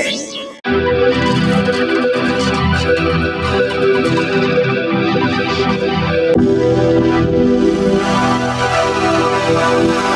You. oh you.